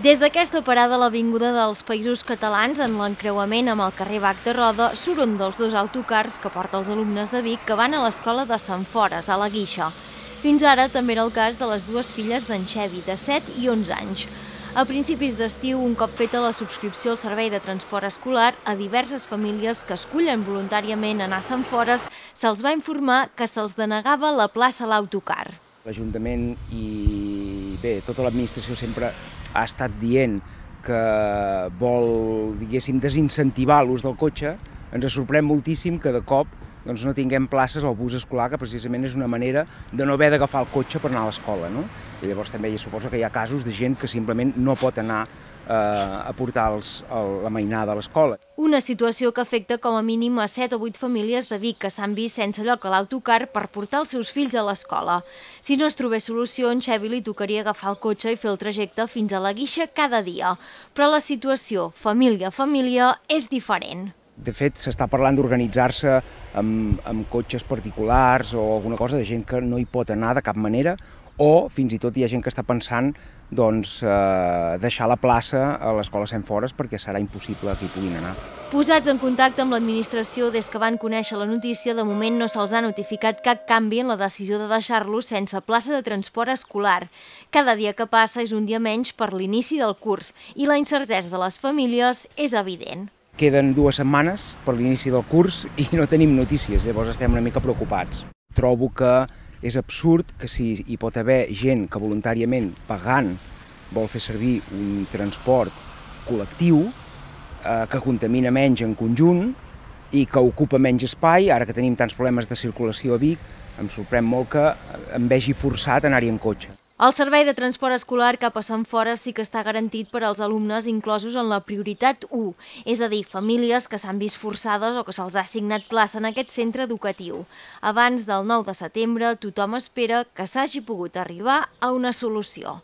Des d'aquesta parada a l'Avinguda dels Països Catalans, en l'encreuament amb el carrer Bac de Roda, surt un dels dos autocars que porta els alumnes de Vic que van a l'escola de Sant Fores, a la Guixa. Fins ara també era el cas de les dues filles d'en Xevi, de 7 i 11 anys. A principis d'estiu, un cop feta la subscripció al servei de transport escolar, a diverses famílies que escullen voluntàriament anar a Sant Fores se'ls va informar que se'ls denegava la plaça a l'autocar. L'Ajuntament i bé, tota l'administració sempre ha estat dient que vol, diguéssim, desincentivar l'ús del cotxe, ens sorprèn moltíssim que de cop doncs, no tinguem places al bus escolar, que precisament és una manera de no haver d'agafar el cotxe per anar a l'escola. No? I llavors també suposo que hi ha casos de gent que simplement no pot anar eh, a portar els, el, la mainada a l'escola. Una situació que afecta com a mínim a 7 o 8 famílies de Vic que s'han vist sense lloc a l'autocar per portar els seus fills a l'escola. Si no es trobés solució, en Xevi li tocaria agafar el cotxe i fer el trajecte fins a la guixa cada dia. Però la situació, família a família, és diferent. De fet, s'està parlant d'organitzar-se amb, amb cotxes particulars o alguna cosa de gent que no hi pot anar de cap manera o fins i tot hi ha gent que està pensant doncs, eh, deixar la plaça a l'escola Sant Fores perquè serà impossible que hi puguin anar. Posats en contacte amb l'administració des que van conèixer la notícia, de moment no se'ls ha notificat cap canvi en la decisió de deixar-los sense plaça de transport escolar. Cada dia que passa és un dia menys per l'inici del curs i la incertesa de les famílies és evident. Queden dues setmanes per l'inici del curs i no tenim notícies, llavors estem una mica preocupats. Trobo que és absurd que si hi pot haver gent que voluntàriament pagant vol fer servir un transport col·lectiu eh, que contamina menys en conjunt i que ocupa menys espai, ara que tenim tants problemes de circulació a Vic, em sorprèn molt que em vegi forçat a anar-hi en cotxe. El servei de transport escolar cap a Sant Fora sí que està garantit per als alumnes inclosos en la prioritat 1, és a dir, famílies que s'han vist forçades o que se'ls ha assignat plaça en aquest centre educatiu. Abans del 9 de setembre, tothom espera que s'hagi pogut arribar a una solució.